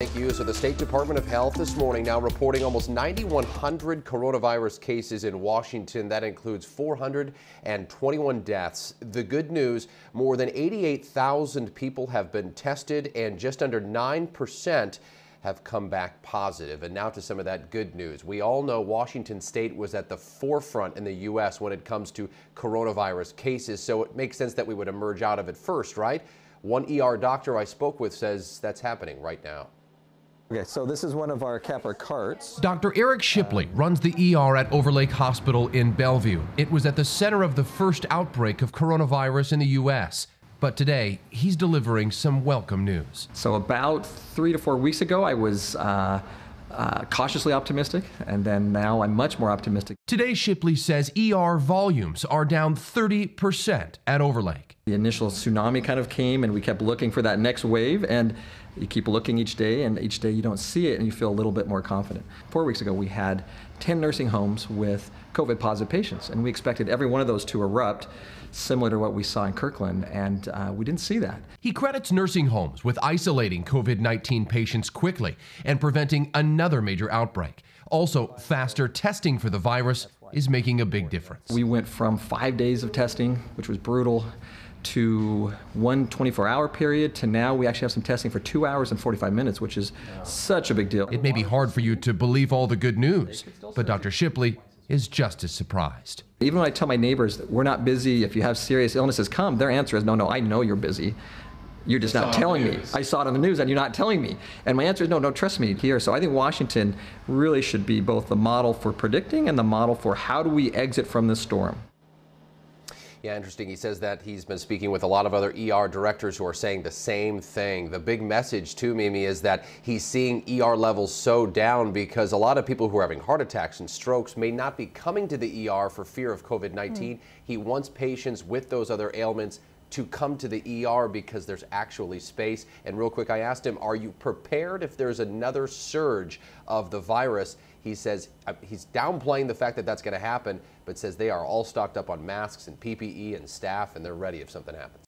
Thank you. So the State Department of Health this morning now reporting almost 9,100 coronavirus cases in Washington. That includes 421 deaths. The good news, more than 88,000 people have been tested and just under 9% have come back positive. And now to some of that good news. We all know Washington state was at the forefront in the U.S. when it comes to coronavirus cases. So it makes sense that we would emerge out of it first, right? One ER doctor I spoke with says that's happening right now. Okay, so this is one of our CAPR carts. Dr. Eric Shipley runs the ER at Overlake Hospital in Bellevue. It was at the center of the first outbreak of coronavirus in the U.S. But today, he's delivering some welcome news. So about three to four weeks ago, I was uh, uh, cautiously optimistic, and then now I'm much more optimistic. Today, Shipley says ER volumes are down 30% at Overlake. The initial tsunami kind of came, and we kept looking for that next wave, and you keep looking each day, and each day you don't see it, and you feel a little bit more confident. Four weeks ago, we had 10 nursing homes with COVID positive patients, and we expected every one of those to erupt, similar to what we saw in Kirkland, and uh, we didn't see that. He credits nursing homes with isolating COVID 19 patients quickly and preventing another major outbreak. Also, faster testing for the virus is making a big difference. We went from five days of testing, which was brutal, to one 24 hour period to now we actually have some testing for two hours and 45 minutes, which is such a big deal. It may be hard for you to believe all the good news, but Dr. Shipley is just as surprised. Even when I tell my neighbors that we're not busy, if you have serious illnesses, come, their answer is no, no, I know you're busy. You're just not telling me. I saw it on the news and you're not telling me. And my answer is no, no, trust me here. So I think Washington really should be both the model for predicting and the model for how do we exit from this storm. Yeah, interesting. He says that he's been speaking with a lot of other ER directors who are saying the same thing. The big message to Mimi is that he's seeing ER levels so down because a lot of people who are having heart attacks and strokes may not be coming to the ER for fear of COVID 19. Mm. He wants patients with those other ailments to come to the ER because there's actually space. And real quick, I asked him, are you prepared if there's another surge of the virus? He says uh, he's downplaying the fact that that's going to happen, but says they are all stocked up on masks and PPE and staff, and they're ready if something happens.